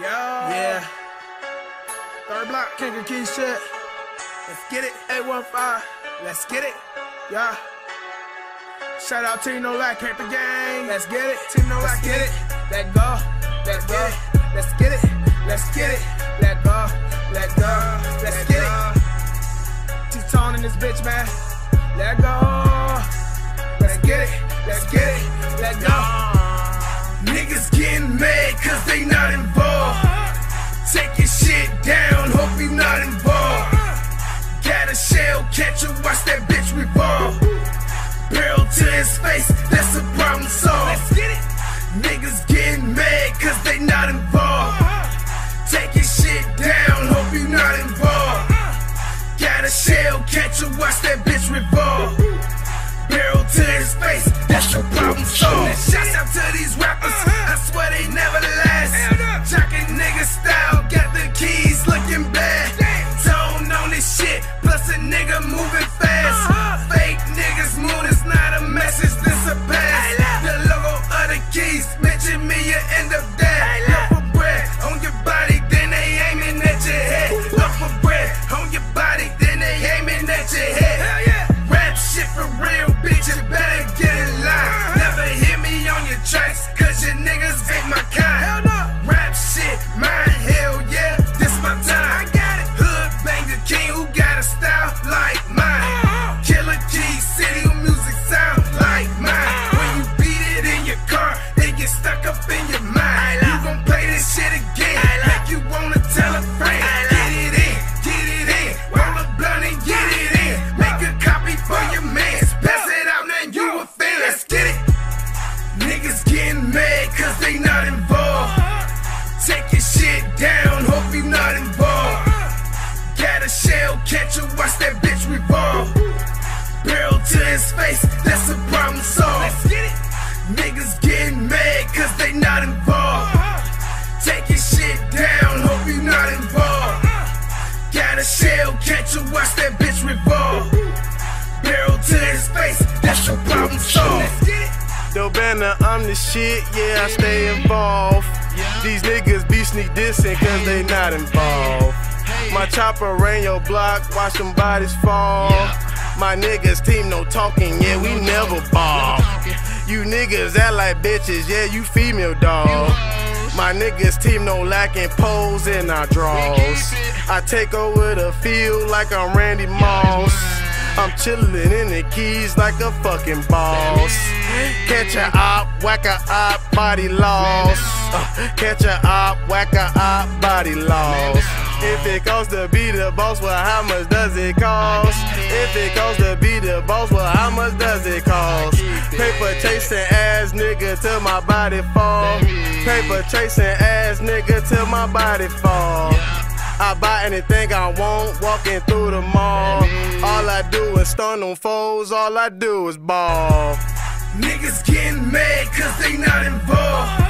Yeah. Yeah. Third block, King of Keys shit. Let's get it. 815. Let's get it. Yeah. Shout out Team No Lack, Paper Gang. Let's get it. Team No Lack, get it. Let go. Let's get. Let's get it. Let's get it. Let go. Let go. Let's get it. T-Tone in this bitch, man. Let go. Catcher, watch that bitch revolve. Barrel to his face, that's a problem solved. Let's get it. Niggas a nigga moving fast. Fake niggas moon is not a message, this a pass. The logo of the keys, mention me, you end up dead. Look for bread on your body, then they aiming at your head. Look for bread on your body, then they aiming at your head. Rap shit for real, bitch, you better get in line. Never hit me on your tracks, cause your niggas Take your shit down, hope you not involved. Got a shell catcher, watch that bitch revolve. Barrel to his face, that's a problem solved. Let's get it. Niggas getting mad cause they not involved. Take your shit down, hope you not involved. Got a shell catcher, watch that bitch revolve. Barrel to his face, that's a problem solved. Let's get it. Yo, Banna, I'm the shit, yeah, I stay involved. These niggas be sneak dissing cause they not involved. My chopper ran your block, watch them bodies fall. My niggas team no talking, yeah, we never ball. You niggas act like bitches, yeah, you female dog. My niggas team no lacking pose in our draws. I take over the field like I'm Randy Moss. I'm chillin' in the keys like a fucking boss. Catch a op, whack a op, body loss. Uh, catch a op, whack a op, body loss. If it costs to be the boss, well, how much does it cost? If it costs to be the boss, well, how much does it cost? Paper chasing ass nigga till my body fall. Paper chasing ass nigga till my body fall. I buy anything I want, walking through the mall. All I do is stun on foes, all I do is ball. Niggas getting mad cause they not involved.